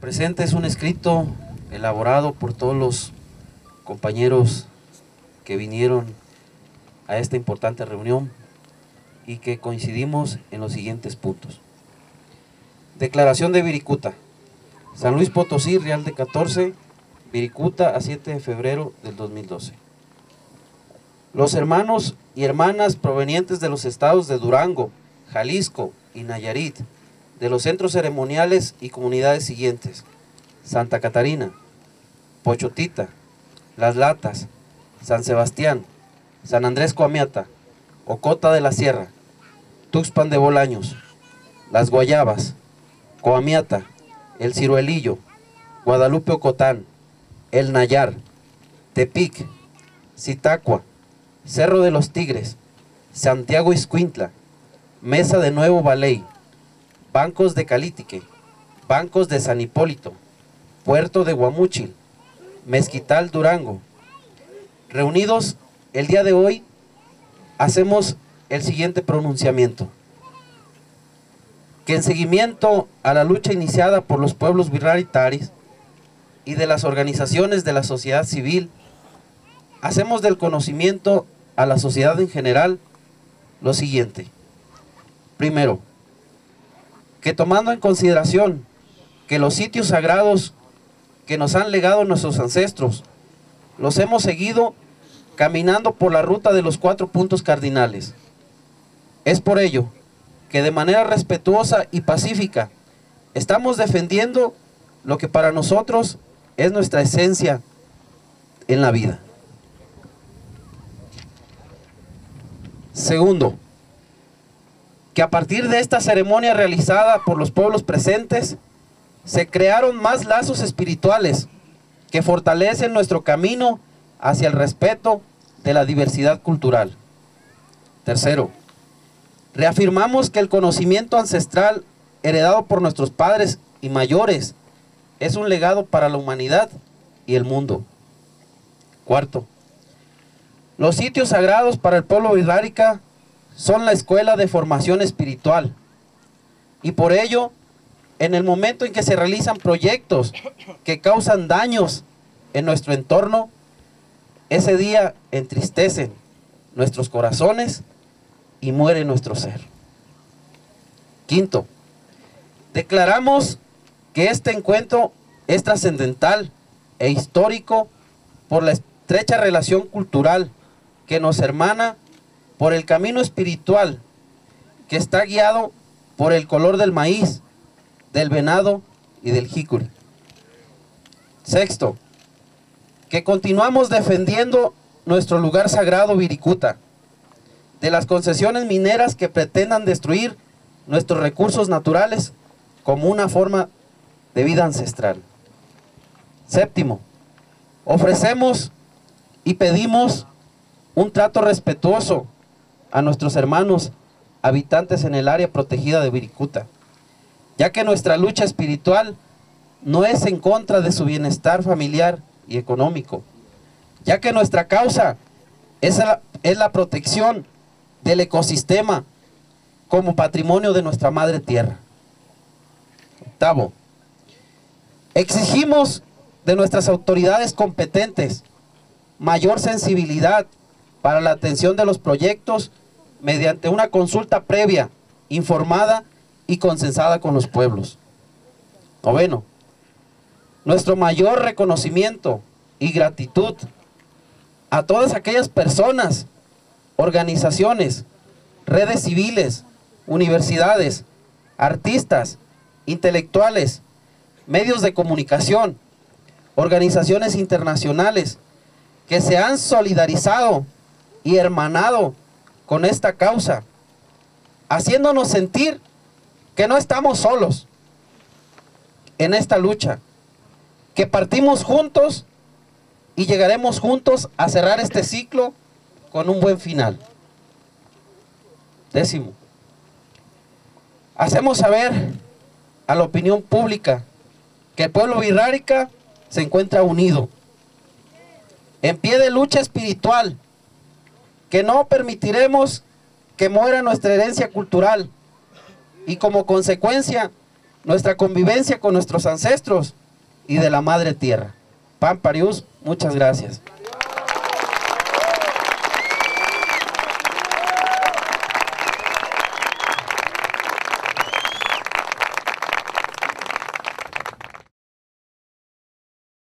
presente es un escrito elaborado por todos los compañeros que vinieron a esta importante reunión y que coincidimos en los siguientes puntos. Declaración de Viricuta. San Luis Potosí, Real de 14, Viricuta a 7 de febrero del 2012. Los hermanos y hermanas provenientes de los estados de Durango, Jalisco y Nayarit, de los centros ceremoniales y comunidades siguientes, Santa Catarina, Pochotita, Las Latas, San Sebastián, San Andrés Coamiata, Ocota de la Sierra, Tuxpan de Bolaños, Las Guayabas, Coamiata, El Ciruelillo, Guadalupe Ocotán, El Nayar, Tepic, Zitacua, Cerro de los Tigres, Santiago Iscuintla, Mesa de Nuevo Valey, Bancos de Calitique, Bancos de San Hipólito, Puerto de Guamúchil, Mezquital Durango. Reunidos el día de hoy, hacemos el siguiente pronunciamiento. Que en seguimiento a la lucha iniciada por los pueblos viraritaris y de las organizaciones de la sociedad civil, hacemos del conocimiento a la sociedad en general lo siguiente. Primero, que tomando en consideración que los sitios sagrados que nos han legado nuestros ancestros, los hemos seguido caminando por la ruta de los cuatro puntos cardinales. Es por ello que de manera respetuosa y pacífica estamos defendiendo lo que para nosotros es nuestra esencia en la vida. Segundo, que a partir de esta ceremonia realizada por los pueblos presentes, se crearon más lazos espirituales que fortalecen nuestro camino hacia el respeto de la diversidad cultural. Tercero, reafirmamos que el conocimiento ancestral heredado por nuestros padres y mayores es un legado para la humanidad y el mundo. Cuarto, los sitios sagrados para el pueblo virrárica son la escuela de formación espiritual. Y por ello, en el momento en que se realizan proyectos que causan daños en nuestro entorno, ese día entristecen nuestros corazones y muere nuestro ser. Quinto, declaramos que este encuentro es trascendental e histórico por la estrecha relación cultural que nos hermana por el camino espiritual que está guiado por el color del maíz, del venado y del jícuri. Sexto, que continuamos defendiendo nuestro lugar sagrado Viricuta, de las concesiones mineras que pretendan destruir nuestros recursos naturales como una forma de vida ancestral. Séptimo, ofrecemos y pedimos un trato respetuoso a nuestros hermanos habitantes en el área protegida de Viricuta, ya que nuestra lucha espiritual no es en contra de su bienestar familiar y económico, ya que nuestra causa es la, es la protección del ecosistema como patrimonio de nuestra madre tierra. Octavo, exigimos de nuestras autoridades competentes mayor sensibilidad para la atención de los proyectos mediante una consulta previa, informada y consensada con los pueblos. Noveno, nuestro mayor reconocimiento y gratitud a todas aquellas personas, organizaciones, redes civiles, universidades, artistas, intelectuales, medios de comunicación, organizaciones internacionales que se han solidarizado y hermanado con esta causa, haciéndonos sentir que no estamos solos en esta lucha, que partimos juntos y llegaremos juntos a cerrar este ciclo con un buen final. Décimo, hacemos saber a la opinión pública que el pueblo virrárica se encuentra unido, en pie de lucha espiritual, que no permitiremos que muera nuestra herencia cultural y como consecuencia nuestra convivencia con nuestros ancestros y de la madre tierra. Pan Parius, muchas gracias.